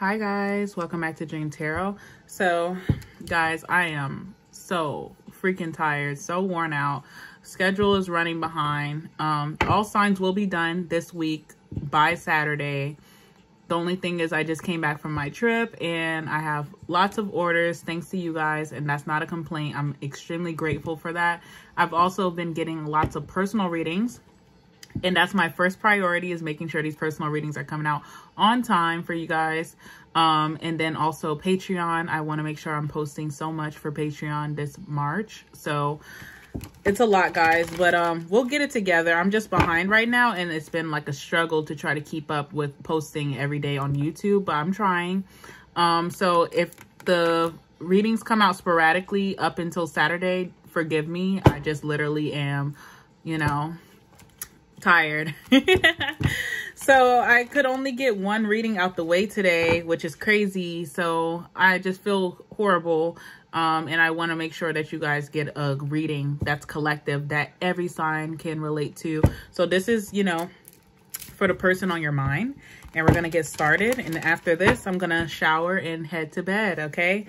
Hi guys, welcome back to Dream Tarot. So guys, I am so freaking tired, so worn out. Schedule is running behind. Um, all signs will be done this week by Saturday. The only thing is I just came back from my trip and I have lots of orders thanks to you guys and that's not a complaint. I'm extremely grateful for that. I've also been getting lots of personal readings and that's my first priority is making sure these personal readings are coming out on time for you guys. Um and then also patreon. I want to make sure i'm posting so much for patreon this march. So it's a lot guys but um we'll get it together. I'm just behind right now and it's been like a struggle to try to keep up with posting every day on youtube but i'm trying. Um so if the readings come out sporadically up until saturday forgive me. I just literally am you know tired. so I could only get one reading out the way today, which is crazy. So I just feel horrible. Um, and I want to make sure that you guys get a reading that's collective that every sign can relate to. So this is, you know, for the person on your mind. And we're going to get started. And after this, I'm going to shower and head to bed, okay?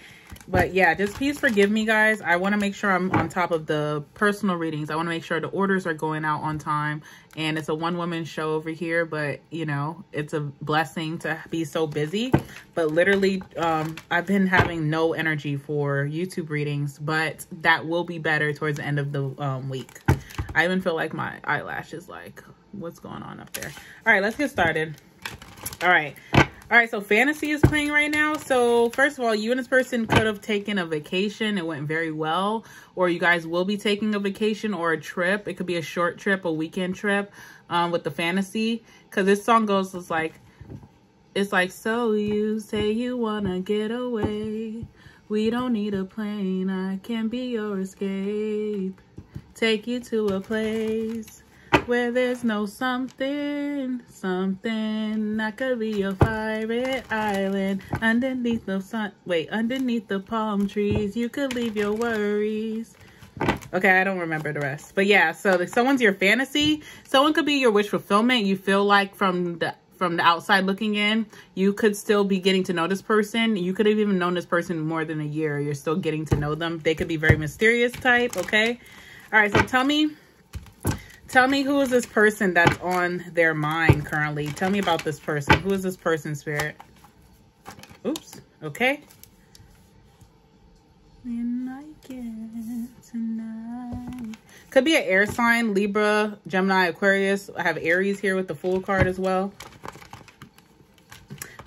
But yeah just please forgive me guys. I want to make sure i'm on top of the personal readings. I want to make sure the orders are going out on time. And it's a one woman show over here but you know it's a blessing to be so busy. But literally um i've been having no energy for youtube readings but that will be better towards the end of the um, week. I even feel like my eyelashes like what's going on up there? All right let's get started. All right all right, so fantasy is playing right now. So first of all, you and this person could have taken a vacation. It went very well. Or you guys will be taking a vacation or a trip. It could be a short trip, a weekend trip um, with the fantasy. Because this song goes, it's like, it's like, so you say you want to get away. We don't need a plane. I can be your escape. Take you to a place where there's no something, something. I could be a pirate island underneath the sun. Wait, underneath the palm trees, you could leave your worries. Okay, I don't remember the rest. But yeah, so someone's your fantasy. Someone could be your wish fulfillment. You feel like from the from the outside looking in, you could still be getting to know this person. You could have even known this person more than a year. You're still getting to know them. They could be very mysterious type, okay? All right, so tell me Tell me who is this person that's on their mind currently. Tell me about this person. Who is this person, Spirit? Oops. Okay. Could be an air sign, Libra, Gemini, Aquarius. I have Aries here with the Fool card as well.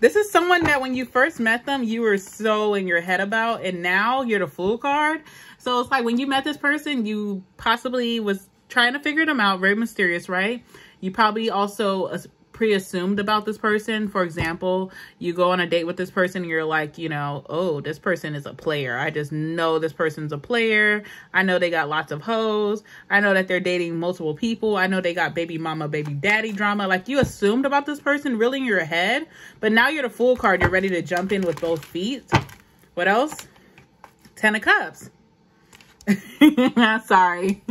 This is someone that when you first met them, you were so in your head about, and now you're the Fool card. So it's like when you met this person, you possibly was trying to figure them out. Very mysterious, right? You probably also pre-assumed about this person. For example, you go on a date with this person you're like, you know, oh, this person is a player. I just know this person's a player. I know they got lots of hoes. I know that they're dating multiple people. I know they got baby mama, baby daddy drama. Like you assumed about this person really in your head, but now you're the Fool card. You're ready to jump in with both feet. What else? Ten of Cups. Sorry.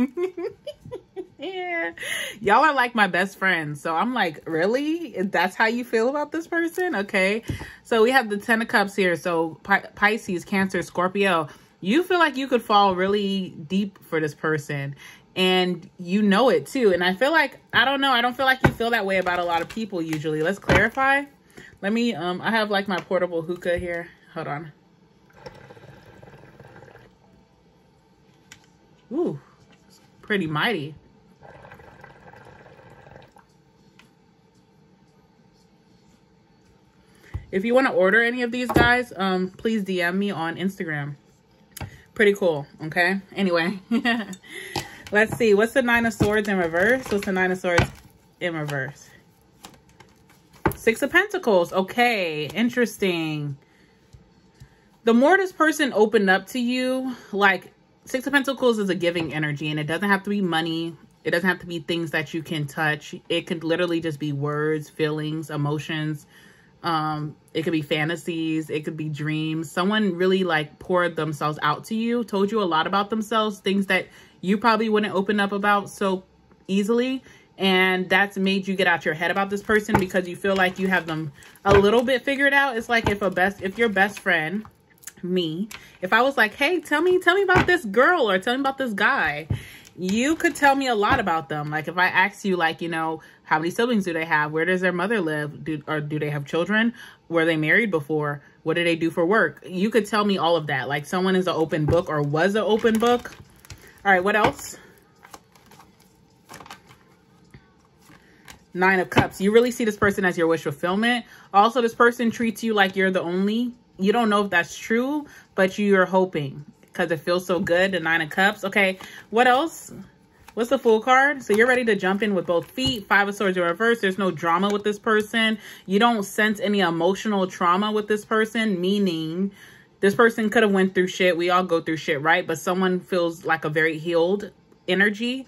yeah. Y'all are like my best friends. So I'm like, really? That's how you feel about this person? Okay. So we have the Ten of Cups here. So Pisces, Cancer, Scorpio. You feel like you could fall really deep for this person. And you know it too. And I feel like, I don't know. I don't feel like you feel that way about a lot of people usually. Let's clarify. Let me, um, I have like my portable hookah here. Hold on. Ooh, pretty mighty. If you want to order any of these guys, um, please DM me on Instagram. Pretty cool, okay? Anyway, let's see. What's the Nine of Swords in reverse? What's the Nine of Swords in reverse? Six of Pentacles. Okay, interesting. The more this person opened up to you, like Six of Pentacles is a giving energy and it doesn't have to be money. It doesn't have to be things that you can touch. It could literally just be words, feelings, emotions. Um, it could be fantasies. It could be dreams. Someone really like poured themselves out to you, told you a lot about themselves, things that you probably wouldn't open up about so easily. and that's made you get out your head about this person because you feel like you have them a little bit figured out. It's like if a best if your best friend, me, if I was like, "Hey, tell me tell me about this girl or tell me about this guy." You could tell me a lot about them. Like if I ask you like, you know, how many siblings do they have? Where does their mother live? Do or do they have children? Were they married before? What do they do for work? You could tell me all of that. Like someone is an open book or was an open book. All right, what else? Nine of Cups. You really see this person as your wish fulfillment. Also, this person treats you like you're the only. You don't know if that's true, but you're hoping because it feels so good. The Nine of Cups. Okay, what else? What's the full card? So you're ready to jump in with both feet. Five of Swords in reverse. There's no drama with this person. You don't sense any emotional trauma with this person, meaning this person could have went through shit. We all go through shit, right? But someone feels like a very healed energy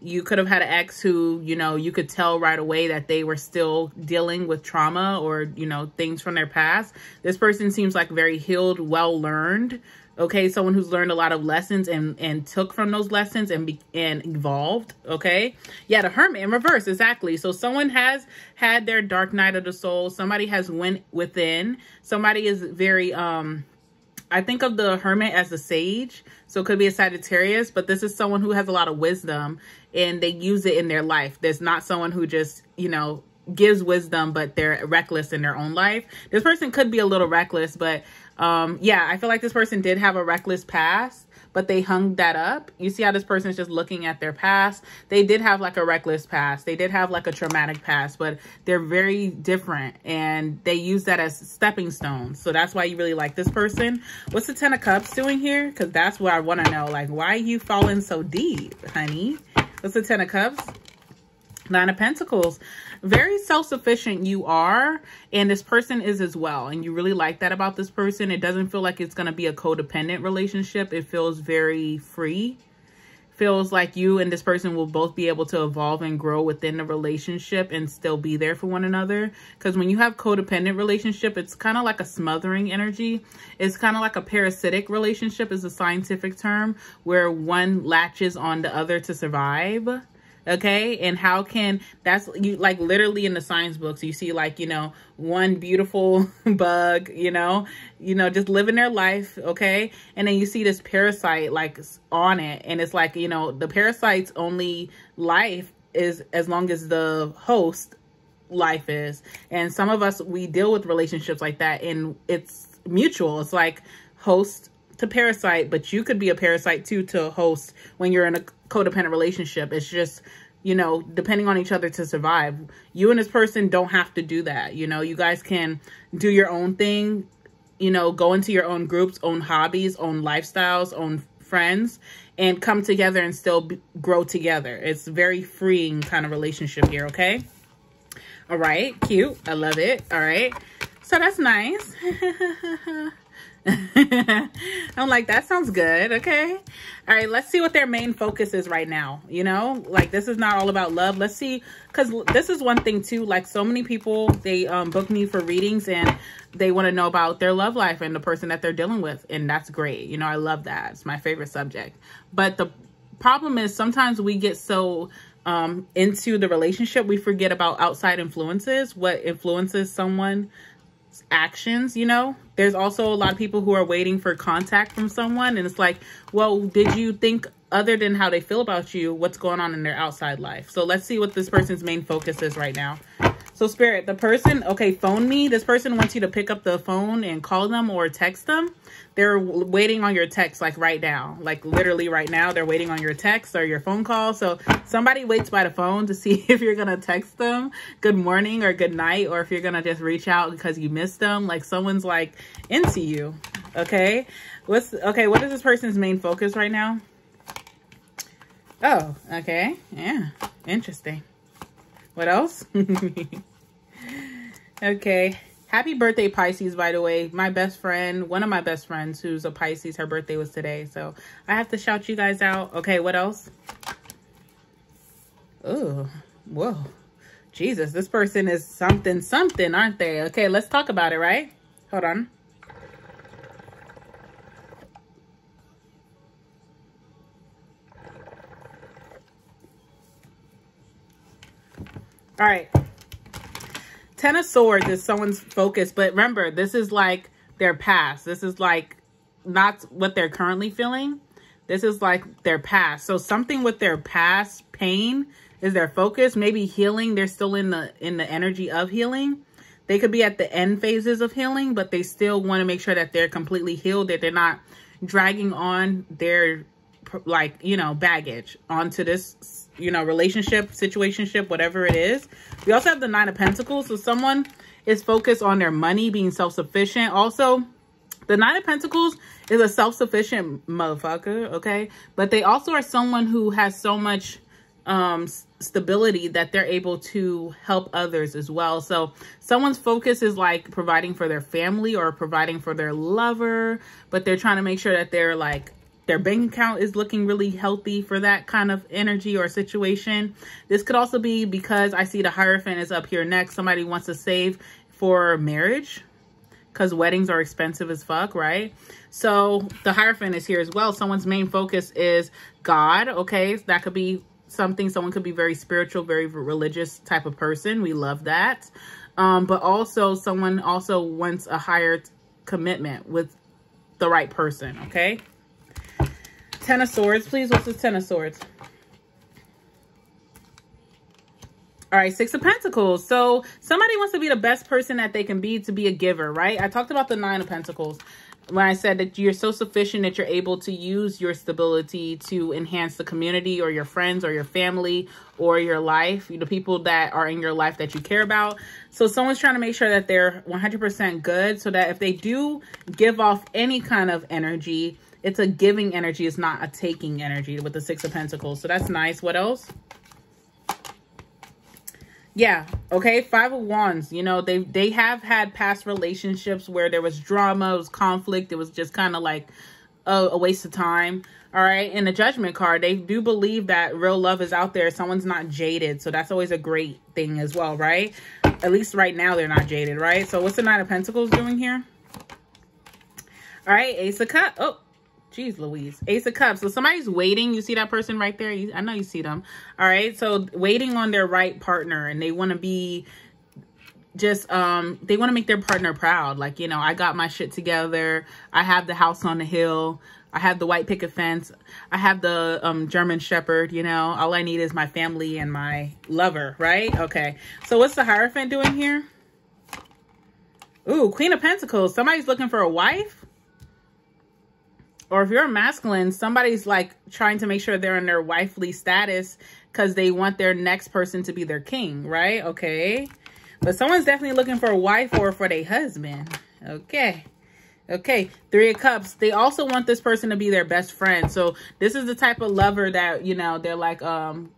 you could have had an ex who, you know, you could tell right away that they were still dealing with trauma or, you know, things from their past. This person seems like very healed, well learned. Okay, someone who's learned a lot of lessons and and took from those lessons and be, and evolved. Okay, yeah, the Hermit in reverse, exactly. So someone has had their dark night of the soul. Somebody has went within. Somebody is very um I think of the hermit as a sage. So it could be a Sagittarius, but this is someone who has a lot of wisdom and they use it in their life. There's not someone who just, you know, gives wisdom, but they're reckless in their own life. This person could be a little reckless, but um, yeah, I feel like this person did have a reckless past but they hung that up. You see how this person is just looking at their past. They did have like a reckless past. They did have like a traumatic past, but they're very different and they use that as stepping stones. So that's why you really like this person. What's the Ten of Cups doing here? Because that's what I want to know. Like, why are you falling so deep, honey? What's the Ten of Cups? Nine of Pentacles. Very self-sufficient you are, and this person is as well. And you really like that about this person. It doesn't feel like it's going to be a codependent relationship. It feels very free. Feels like you and this person will both be able to evolve and grow within the relationship and still be there for one another. Because when you have codependent relationship, it's kind of like a smothering energy. It's kind of like a parasitic relationship is a scientific term where one latches on the other to survive okay? And how can that's you like literally in the science books you see like you know one beautiful bug you know? You know just living their life okay? And then you see this parasite like on it and it's like you know the parasite's only life is as long as the host life is. And some of us we deal with relationships like that and it's mutual. It's like host to parasite, but you could be a parasite too to host when you're in a codependent relationship. It's just, you know, depending on each other to survive. You and this person don't have to do that. You know, you guys can do your own thing, you know, go into your own groups, own hobbies, own lifestyles, own friends, and come together and still grow together. It's very freeing kind of relationship here, okay? All right, cute. I love it. All right. So that's nice. I'm like, that sounds good. Okay. All right. Let's see what their main focus is right now. You know, like this is not all about love. Let's see. Cause this is one thing too. Like so many people, they um, book me for readings and they want to know about their love life and the person that they're dealing with. And that's great. You know, I love that. It's my favorite subject. But the problem is sometimes we get so um, into the relationship, we forget about outside influences, what influences someone actions, you know? There's also a lot of people who are waiting for contact from someone. And it's like, well, did you think other than how they feel about you, what's going on in their outside life? So let's see what this person's main focus is right now. So Spirit, the person, okay, phone me. This person wants you to pick up the phone and call them or text them. They're waiting on your text like right now, like literally right now. They're waiting on your text or your phone call. So somebody waits by the phone to see if you're going to text them good morning or good night or if you're going to just reach out because you missed them. Like someone's like into you. Okay. What's okay. What is this person's main focus right now? Oh, okay. Yeah. Interesting. What else? okay. Happy birthday, Pisces, by the way. My best friend, one of my best friends who's a Pisces, her birthday was today. So I have to shout you guys out. Okay, what else? Oh, whoa. Jesus, this person is something, something, aren't they? Okay, let's talk about it, right? Hold on. All right. Ten of Swords is someone's focus, but remember, this is like their past. This is like not what they're currently feeling. This is like their past. So something with their past pain is their focus. Maybe healing. They're still in the in the energy of healing. They could be at the end phases of healing, but they still want to make sure that they're completely healed, that they're not dragging on their like, you know, baggage onto this, you know, relationship, situationship, whatever it is. We also have the Nine of Pentacles. So someone is focused on their money, being self-sufficient. Also, the Nine of Pentacles is a self-sufficient motherfucker, okay? But they also are someone who has so much um, stability that they're able to help others as well. So someone's focus is like providing for their family or providing for their lover, but they're trying to make sure that they're like their bank account is looking really healthy for that kind of energy or situation. This could also be because I see the Hierophant is up here next. Somebody wants to save for marriage because weddings are expensive as fuck, right? So the Hierophant is here as well. Someone's main focus is God, okay? That could be something. Someone could be very spiritual, very religious type of person. We love that. Um, but also someone also wants a higher commitment with the right person, okay? Ten of Swords, please. What's this Ten of Swords? All right, Six of Pentacles. So somebody wants to be the best person that they can be to be a giver, right? I talked about the Nine of Pentacles when I said that you're so sufficient that you're able to use your stability to enhance the community or your friends or your family or your life, the people that are in your life that you care about. So someone's trying to make sure that they're 100% good so that if they do give off any kind of energy, it's a giving energy. It's not a taking energy with the Six of Pentacles. So that's nice. What else? Yeah, okay, Five of Wands. You know, they they have had past relationships where there was drama, it was conflict. It was just kind of like a, a waste of time. All right, in the Judgment card, they do believe that real love is out there. Someone's not jaded. So that's always a great thing as well, right? At least right now they're not jaded, right? So what's the Nine of Pentacles doing here? All right, Ace of Cups. Oh, Jeez Louise. Ace of Cups. So somebody's waiting. You see that person right there? You, I know you see them. All right. So waiting on their right partner and they want to be just, um, they want to make their partner proud. Like, you know, I got my shit together. I have the house on the hill. I have the white picket fence. I have the um, German Shepherd, you know. All I need is my family and my lover, right? Okay. So what's the Hierophant doing here? Ooh, Queen of Pentacles. Somebody's looking for a wife? Or if you're a masculine, somebody's like trying to make sure they're in their wifely status because they want their next person to be their king, right? Okay. But someone's definitely looking for a wife or for their husband. Okay. Okay, Three of Cups. They also want this person to be their best friend. So this is the type of lover that, you know, they're like, um,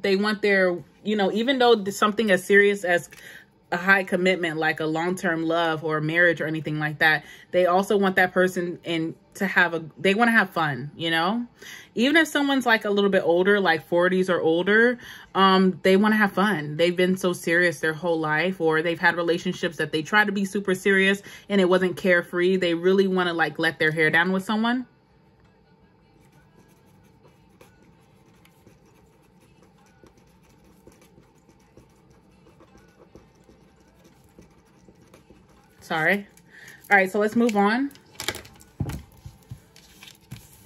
they want their, you know, even though something as serious as a high commitment like a long-term love or marriage or anything like that they also want that person in to have a they want to have fun you know even if someone's like a little bit older like 40s or older um they want to have fun they've been so serious their whole life or they've had relationships that they try to be super serious and it wasn't carefree they really want to like let their hair down with someone Sorry. All right, so let's move on.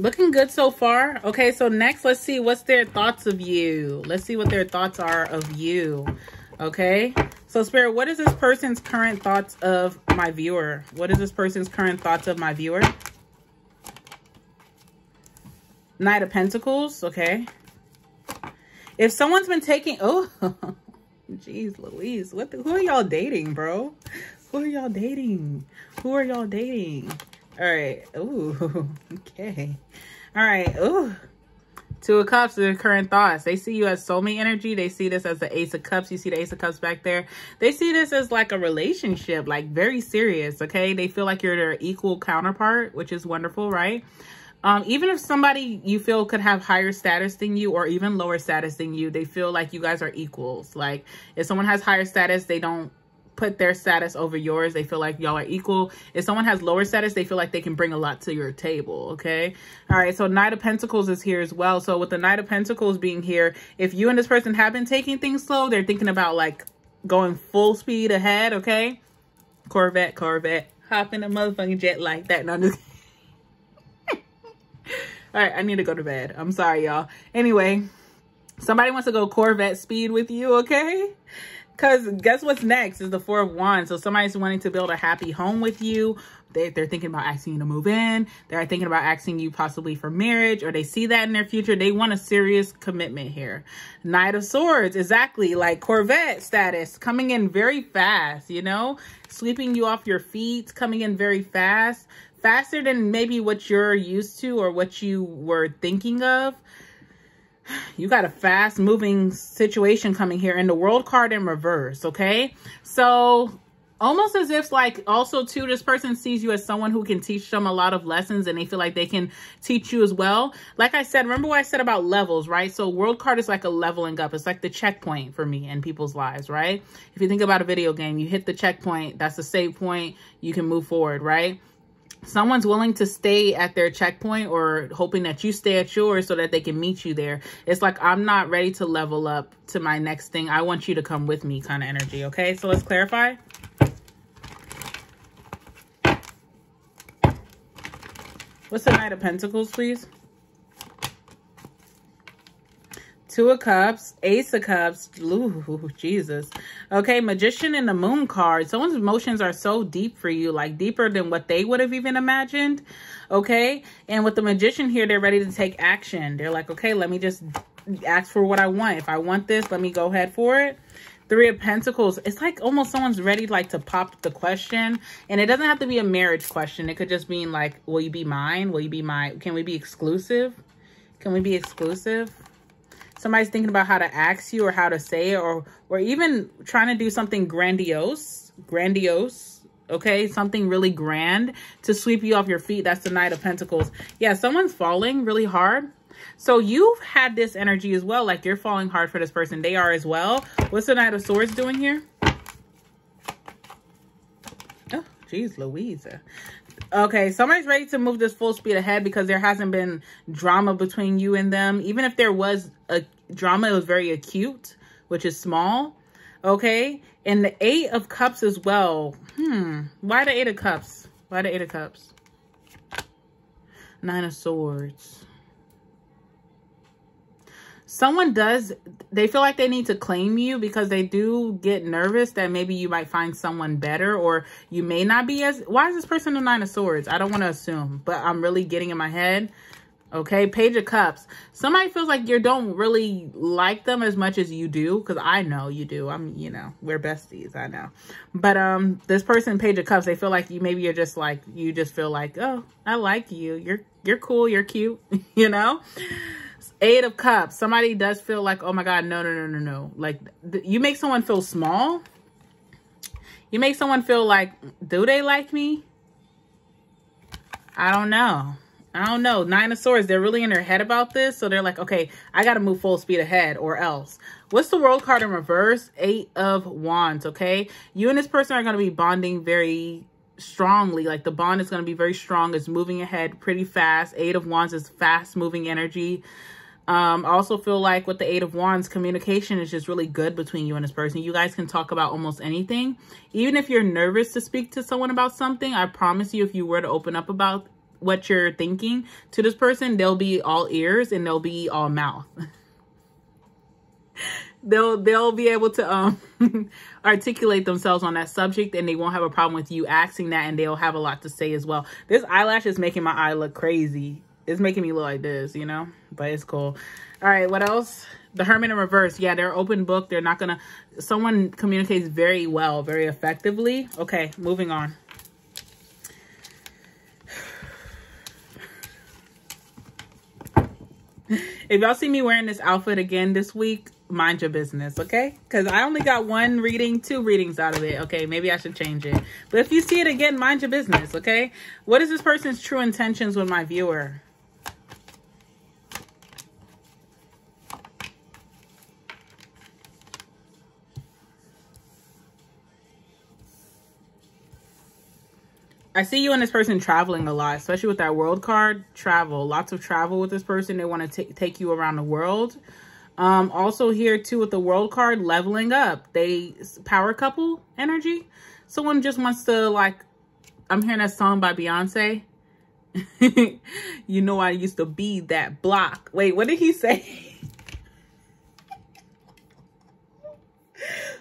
Looking good so far. Okay, so next, let's see what's their thoughts of you. Let's see what their thoughts are of you. Okay, so Spirit, what is this person's current thoughts of my viewer? What is this person's current thoughts of my viewer? Knight of Pentacles, okay. If someone's been taking, oh, jeez Louise, what the, who are y'all dating, bro? Who are y'all dating? Who are y'all dating? All right. Ooh. Okay. All right. Ooh. Two of Cups, their current thoughts. They see you as soulmate energy. They see this as the Ace of Cups. You see the Ace of Cups back there. They see this as like a relationship, like very serious, okay? They feel like you're their equal counterpart, which is wonderful, right? Um, even if somebody you feel could have higher status than you or even lower status than you, they feel like you guys are equals. Like if someone has higher status, they don't put their status over yours. They feel like y'all are equal. If someone has lower status, they feel like they can bring a lot to your table, okay? All right, so Knight of Pentacles is here as well. So with the Knight of Pentacles being here, if you and this person have been taking things slow, they're thinking about like going full speed ahead, okay? Corvette, Corvette, hop in a motherfucking jet like that. No, just... All right, I need to go to bed. I'm sorry, y'all. Anyway, somebody wants to go Corvette speed with you, okay? Because guess what's next is the Four of Wands. So somebody's wanting to build a happy home with you. They, they're thinking about asking you to move in. They're thinking about asking you possibly for marriage or they see that in their future. They want a serious commitment here. Knight of Swords, exactly like Corvette status, coming in very fast, you know, sweeping you off your feet, coming in very fast, faster than maybe what you're used to or what you were thinking of you got a fast moving situation coming here and the world card in reverse okay? So almost as if like also too this person sees you as someone who can teach them a lot of lessons and they feel like they can teach you as well. Like i said remember what i said about levels right? So world card is like a leveling up. It's like the checkpoint for me in people's lives right? If you think about a video game you hit the checkpoint that's the save point you can move forward right someone's willing to stay at their checkpoint or hoping that you stay at yours so that they can meet you there. It's like, I'm not ready to level up to my next thing. I want you to come with me kind of energy. Okay, so let's clarify. What's the Knight of Pentacles, please? Two of Cups, Ace of Cups, ooh, Jesus. Okay, Magician and the Moon card. Someone's emotions are so deep for you, like deeper than what they would have even imagined. Okay, and with the Magician here, they're ready to take action. They're like, okay, let me just ask for what I want. If I want this, let me go ahead for it. Three of Pentacles. It's like almost someone's ready like to pop the question. And it doesn't have to be a marriage question. It could just mean like, will you be mine? Will you be my, can we be exclusive? Can we be exclusive? Somebody's thinking about how to ask you or how to say it or or even trying to do something grandiose grandiose okay? Something really grand to sweep you off your feet. That's the knight of pentacles. Yeah someone's falling really hard. So you've had this energy as well like you're falling hard for this person. They are as well. What's the knight of swords doing here? Oh geez louisa Okay, somebody's ready to move this full speed ahead because there hasn't been drama between you and them. Even if there was a drama, it was very acute, which is small. Okay, and the Eight of Cups as well. Hmm, why the Eight of Cups? Why the Eight of Cups? Nine of Swords someone does they feel like they need to claim you because they do get nervous that maybe you might find someone better or you may not be as why is this person a nine of swords? I don't want to assume but i'm really getting in my head. Okay page of cups. Somebody feels like you don't really like them as much as you do because i know you do. I'm you know we're besties i know. But um this person page of cups they feel like you maybe you're just like you just feel like oh i like you. You're you're cool. You're cute. You know Eight of Cups. Somebody does feel like, oh my God, no, no, no, no, no. Like, you make someone feel small. You make someone feel like, do they like me? I don't know. I don't know. Nine of Swords, they're really in their head about this. So they're like, okay, I got to move full speed ahead or else. What's the world card in reverse? Eight of Wands, okay? You and this person are going to be bonding very strongly. Like the bond is going to be very strong. It's moving ahead pretty fast. Eight of Wands is fast moving energy. Um, I also feel like with the Eight of Wands, communication is just really good between you and this person. You guys can talk about almost anything. Even if you're nervous to speak to someone about something, I promise you if you were to open up about what you're thinking to this person, they'll be all ears and they'll be all mouth. they'll they'll be able to um articulate themselves on that subject and they won't have a problem with you asking that and they'll have a lot to say as well. This eyelash is making my eye look crazy it's making me look like this, you know? But it's cool. All right, what else? The Hermit in reverse. Yeah, they're open book. They're not going to... Someone communicates very well, very effectively. Okay, moving on. if y'all see me wearing this outfit again this week, mind your business, okay? Because I only got one reading, two readings out of it, okay? Maybe I should change it. But if you see it again, mind your business, okay? What is this person's true intentions with my viewer? I see you and this person traveling a lot, especially with that world card. Travel, lots of travel with this person. They want to take you around the world. Um, also here too with the world card, leveling up. They power couple energy. Someone just wants to like, I'm hearing that song by Beyonce. you know I used to be that block. Wait, what did he say?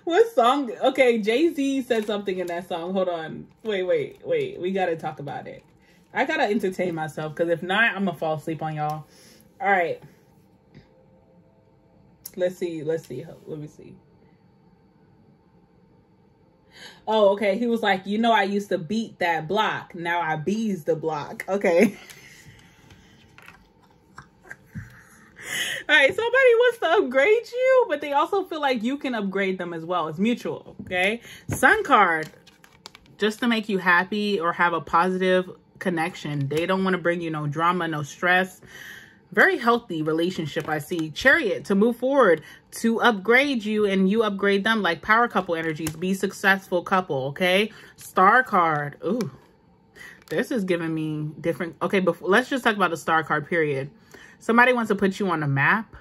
what song? Okay, Jay-Z said something in that song. Hold on. Wait, wait, wait. We got to talk about it. I got to entertain myself because if not, I'm going to fall asleep on y'all. All right. Let's see. Let's see. Let me see. Oh, okay. He was like, you know, I used to beat that block. Now I bees the block. Okay. All right, somebody wants to upgrade you, but they also feel like you can upgrade them as well. It's mutual, okay? Sun card, just to make you happy or have a positive connection. They don't want to bring you no drama, no stress. Very healthy relationship, I see. Chariot, to move forward, to upgrade you and you upgrade them like power couple energies. Be successful couple, okay? Star card. Ooh, this is giving me different... Okay, before, let's just talk about the star card, period. Somebody wants to put you on a map.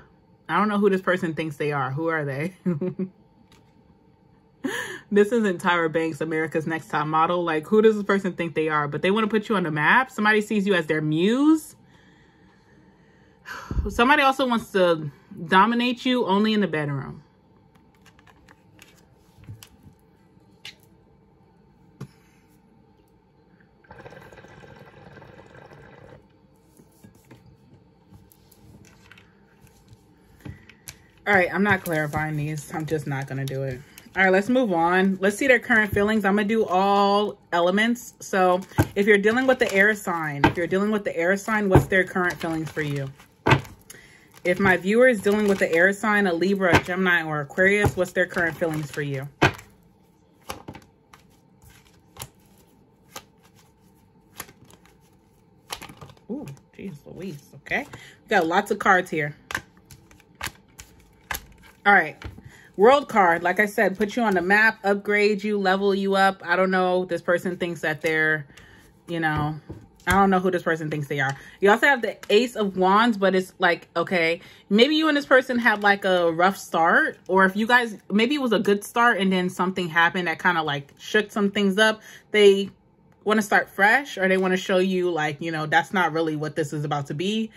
I don't know who this person thinks they are. Who are they? this isn't Tyra Banks, America's Next Top Model. Like, who does this person think they are? But they want to put you on a map. Somebody sees you as their muse. Somebody also wants to dominate you only in the bedroom. All right, I'm not clarifying these. I'm just not going to do it. All right, let's move on. Let's see their current feelings. I'm going to do all elements. So if you're dealing with the air sign, if you're dealing with the air sign, what's their current feelings for you? If my viewer is dealing with the air sign, a Libra, Gemini, or Aquarius, what's their current feelings for you? Ooh, geez Louise, okay? We got lots of cards here. All right. World card, like I said, put you on the map, upgrade you, level you up. I don't know. This person thinks that they're, you know, I don't know who this person thinks they are. You also have the Ace of Wands, but it's like, okay, maybe you and this person had like a rough start. Or if you guys, maybe it was a good start and then something happened that kind of like shook some things up. They want to start fresh or they want to show you like, you know, that's not really what this is about to be.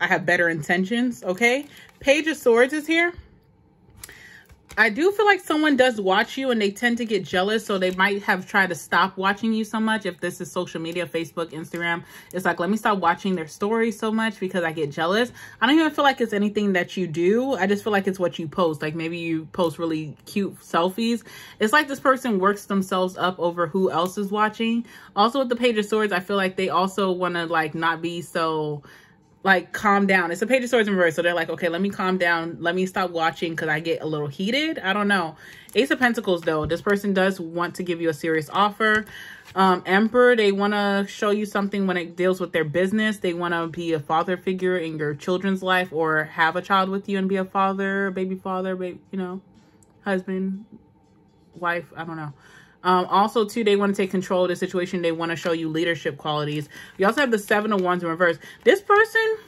I have better intentions, okay? Page of Swords is here. I do feel like someone does watch you and they tend to get jealous. So they might have tried to stop watching you so much. If this is social media, Facebook, Instagram, it's like, let me stop watching their stories so much because I get jealous. I don't even feel like it's anything that you do. I just feel like it's what you post. Like maybe you post really cute selfies. It's like this person works themselves up over who else is watching. Also with the Page of Swords, I feel like they also want to like not be so like calm down. It's a page of swords in reverse. So they're like, okay, let me calm down. Let me stop watching because I get a little heated. I don't know. Ace of Pentacles though, this person does want to give you a serious offer. Um, Emperor, they want to show you something when it deals with their business. They want to be a father figure in your children's life or have a child with you and be a father, baby father, baby, you know, husband, wife. I don't know. Um, also, too, they want to take control of the situation. They want to show you leadership qualities. You also have the Seven of Wands in reverse. This person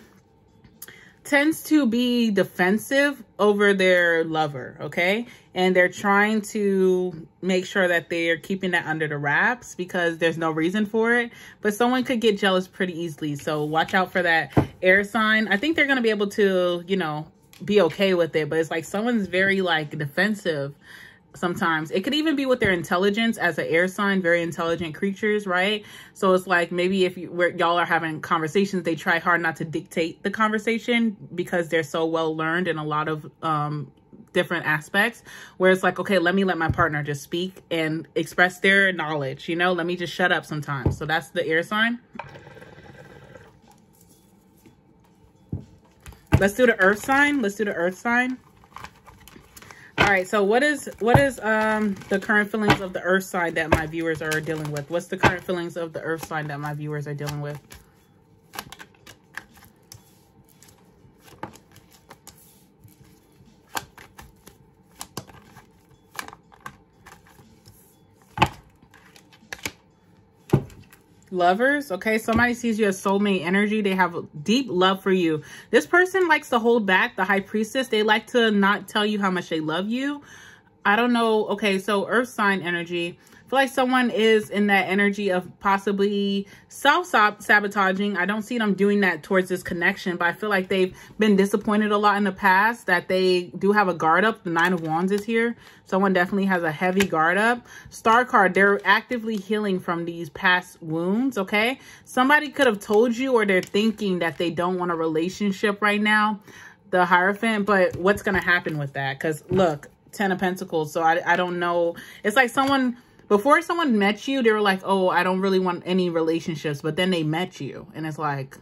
tends to be defensive over their lover, okay? And they're trying to make sure that they're keeping that under the wraps because there's no reason for it. But someone could get jealous pretty easily. So watch out for that air sign. I think they're going to be able to, you know, be okay with it. But it's like someone's very like defensive sometimes. It could even be with their intelligence as an air sign very intelligent creatures right? So it's like maybe if you y'all are having conversations they try hard not to dictate the conversation because they're so well learned in a lot of um different aspects where it's like okay let me let my partner just speak and express their knowledge you know? Let me just shut up sometimes. So that's the air sign. Let's do the earth sign. Let's do the earth sign all right, so what is what is um the current feelings of the earth sign that my viewers are dealing with? What's the current feelings of the earth sign that my viewers are dealing with? Lovers okay? Somebody sees you as soulmate energy they have deep love for you. This person likes to hold back the high priestess. They like to not tell you how much they love you. I don't know okay so earth sign energy feel like someone is in that energy of possibly self-sabotaging. I don't see them doing that towards this connection, but I feel like they've been disappointed a lot in the past that they do have a guard up. The Nine of Wands is here. Someone definitely has a heavy guard up. Star card, they're actively healing from these past wounds, okay? Somebody could have told you or they're thinking that they don't want a relationship right now, the Hierophant, but what's going to happen with that? Because look, Ten of Pentacles, so I, I don't know. It's like someone before someone met you, they were like, oh, I don't really want any relationships. But then they met you and it's like,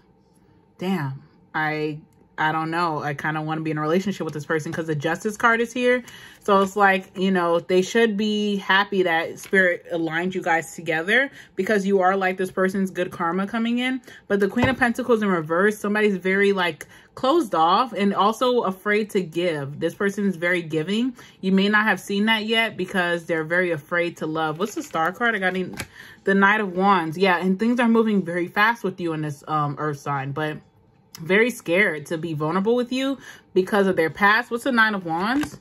damn, I I don't know. I kind of want to be in a relationship with this person because the justice card is here. So it's like, you know, they should be happy that spirit aligned you guys together because you are like this person's good karma coming in. But the queen of pentacles in reverse, somebody's very like closed off and also afraid to give. This person is very giving. You may not have seen that yet because they're very afraid to love. What's the star card? I got the Knight of Wands. Yeah, and things are moving very fast with you in this um, earth sign. But very scared to be vulnerable with you because of their past. What's the Nine of Wands?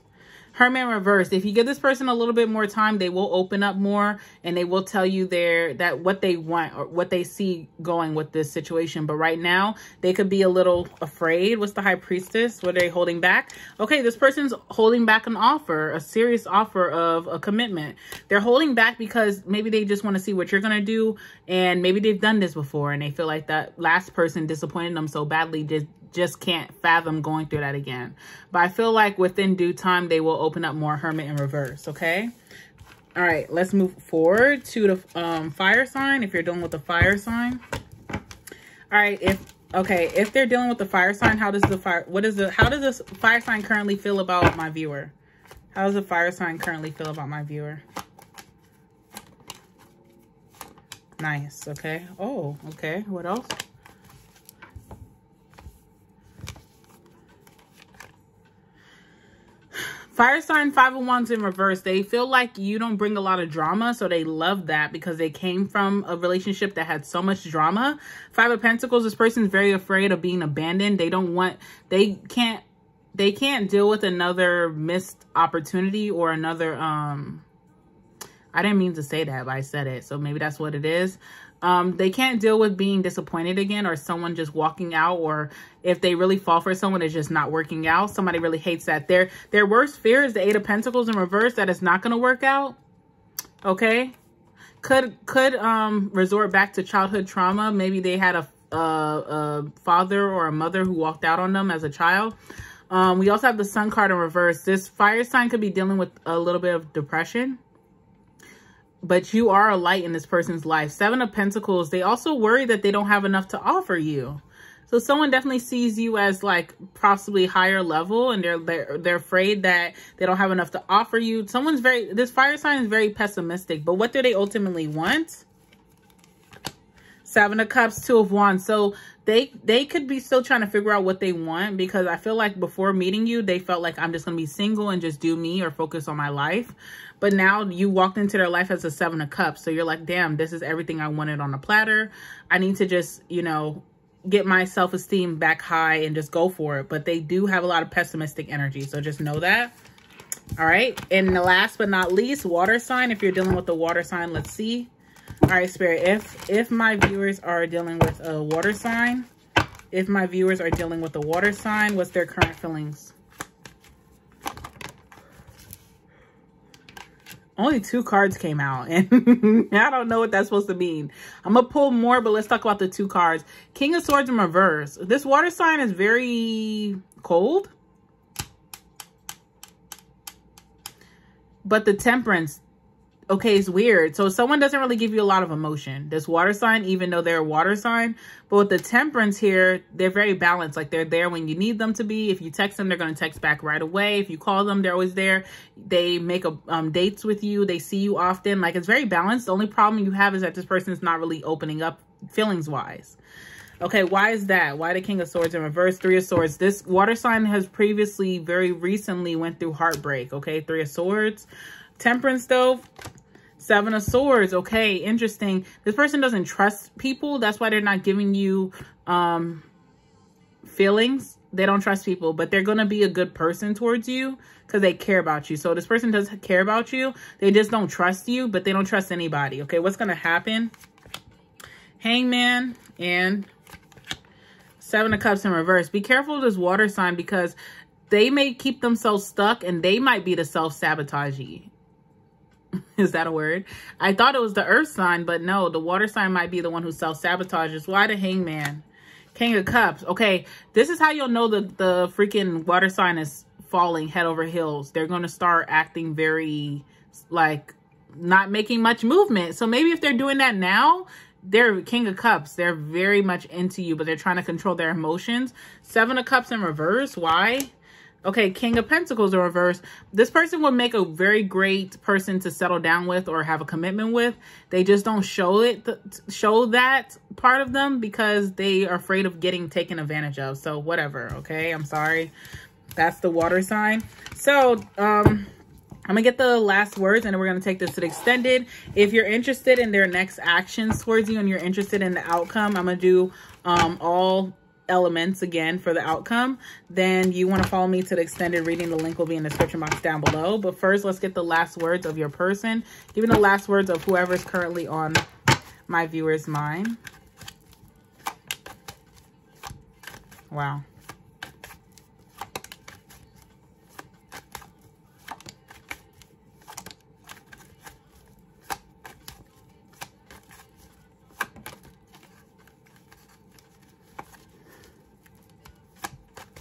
Hermit reverse. If you give this person a little bit more time, they will open up more and they will tell you their that what they want or what they see going with this situation. But right now, they could be a little afraid. What's the high priestess? What are they holding back? Okay, this person's holding back an offer, a serious offer of a commitment. They're holding back because maybe they just want to see what you're going to do. And maybe they've done this before and they feel like that last person disappointed them so badly, just just can't fathom going through that again. But I feel like within due time, they will open up more Hermit in reverse, okay? All right, let's move forward to the um, fire sign. If you're dealing with the fire sign. All right, if okay, if they're dealing with the fire sign, how does the fire, what is the, how does this fire sign currently feel about my viewer? How does the fire sign currently feel about my viewer? Nice, okay. Oh, okay, what else? Fire sign Five of Wands in reverse, they feel like you don't bring a lot of drama, so they love that because they came from a relationship that had so much drama. Five of Pentacles, this person's very afraid of being abandoned. They don't want, they can't, they can't deal with another missed opportunity or another, um, I didn't mean to say that, but I said it. So maybe that's what it is. Um, they can't deal with being disappointed again or someone just walking out or if they really fall for someone it's just not working out. Somebody really hates that. Their their worst fear is the Eight of Pentacles in reverse that it's not going to work out. Okay? Could could um resort back to childhood trauma. Maybe they had a, a, a father or a mother who walked out on them as a child. Um, we also have the sun card in reverse. This fire sign could be dealing with a little bit of depression but you are a light in this person's life. Seven of Pentacles, they also worry that they don't have enough to offer you. So someone definitely sees you as like possibly higher level and they're, they're, they're afraid that they don't have enough to offer you. Someone's very, this fire sign is very pessimistic, but what do they ultimately want? Seven of Cups, Two of Wands. So they they could be still trying to figure out what they want because I feel like before meeting you, they felt like I'm just going to be single and just do me or focus on my life. But now you walked into their life as a seven of cups. So you're like, damn, this is everything I wanted on a platter. I need to just, you know, get my self-esteem back high and just go for it. But they do have a lot of pessimistic energy. So just know that. All right. And the last but not least, water sign. If you're dealing with the water sign, let's see. All right, Spirit. If, if my viewers are dealing with a water sign, if my viewers are dealing with a water sign, what's their current feelings? Only two cards came out and I don't know what that's supposed to mean. I'm to pull more, but let's talk about the two cards. King of Swords in reverse. This water sign is very cold. But the temperance, okay, it's weird. So someone doesn't really give you a lot of emotion. This water sign, even though they're a water sign. But with the temperance here, they're very balanced. Like they're there when you need them to be. If you text them, they're going to text back right away. If you call them, they're always there. They make a, um, dates with you. They see you often. Like it's very balanced. The only problem you have is that this person is not really opening up feelings wise. Okay, why is that? Why the King of Swords in reverse? Three of Swords. This water sign has previously, very recently, went through heartbreak. Okay, Three of Swords. Temperance, though, Seven of Swords. Okay, interesting. This person doesn't trust people. That's why they're not giving you um, feelings. They don't trust people, but they're going to be a good person towards you because they care about you. So this person does care about you. They just don't trust you, but they don't trust anybody. Okay, what's going to happen? Hangman and Seven of Cups in reverse. Be careful this water sign because they may keep themselves stuck and they might be the self-sabotagee. Is that a word? I thought it was the earth sign, but no, the water sign might be the one who self-sabotages. Why the hangman? King of Cups. Okay, this is how you'll know the, the freaking water sign is falling head over heels. They're going to start acting very, like, not making much movement. So maybe if they're doing that now, they're King of Cups. They're very much into you, but they're trying to control their emotions. Seven of Cups in reverse. Why? Okay, King of Pentacles in reverse. This person would make a very great person to settle down with or have a commitment with. They just don't show it, show that part of them because they are afraid of getting taken advantage of. So whatever, okay? I'm sorry. That's the water sign. So, um, I'm to get the last words and then we're to take this to the extended. If you're interested in their next actions towards you and you're interested in the outcome, I'm to do um, all elements again for the outcome, then you want to follow me to the extended reading. The link will be in the description box down below. But first, let's get the last words of your person. Giving the last words of whoever's currently on my viewer's mind. Wow.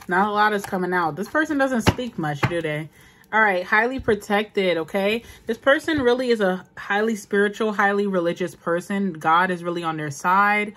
Not a lot is coming out. This person doesn't speak much, do they? All right, highly protected, okay? This person really is a highly spiritual, highly religious person. God is really on their side.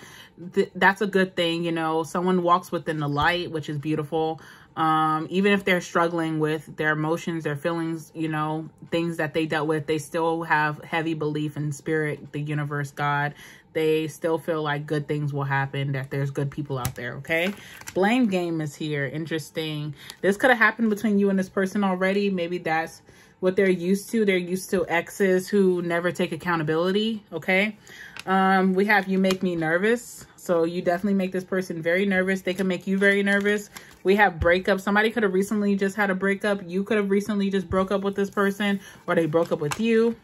Th that's a good thing, you know. Someone walks within the light, which is beautiful. Um, even if they're struggling with their emotions, their feelings, you know, things that they dealt with, they still have heavy belief in spirit, the universe, God. They still feel like good things will happen, that there's good people out there, okay? Blame game is here. Interesting. This could have happened between you and this person already. Maybe that's what they're used to. They're used to exes who never take accountability, okay? Um, we have you make me nervous. So you definitely make this person very nervous. They can make you very nervous. We have breakup. Somebody could have recently just had a breakup. You could have recently just broke up with this person or they broke up with you.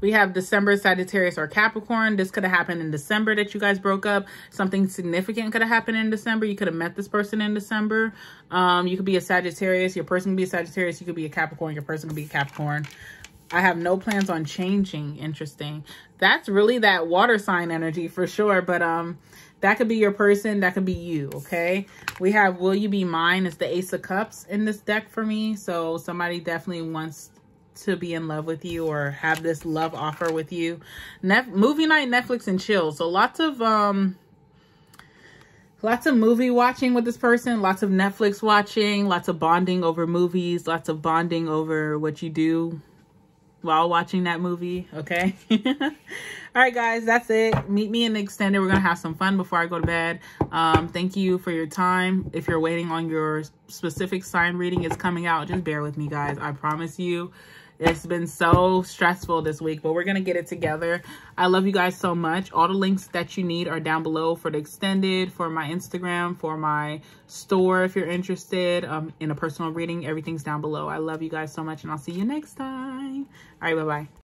We have December, Sagittarius, or Capricorn. This could have happened in December that you guys broke up. Something significant could have happened in December. You could have met this person in December. Um, you could be a Sagittarius. Your person could be a Sagittarius. You could be a Capricorn. Your person could be a Capricorn. I have no plans on changing. Interesting. That's really that water sign energy for sure. But um, that could be your person. That could be you, okay? We have Will You Be Mine? It's the Ace of Cups in this deck for me. So somebody definitely wants to be in love with you or have this love offer with you. Nef movie night, Netflix, and chill. So lots of um, lots of movie watching with this person, lots of Netflix watching, lots of bonding over movies, lots of bonding over what you do while watching that movie, okay? All right, guys, that's it. Meet me in the extended. We're going to have some fun before I go to bed. Um, thank you for your time. If you're waiting on your specific sign reading, it's coming out. Just bear with me, guys. I promise you. It's been so stressful this week, but we're going to get it together. I love you guys so much. All the links that you need are down below for the extended, for my Instagram, for my store if you're interested um, in a personal reading. Everything's down below. I love you guys so much, and I'll see you next time. All right, bye-bye.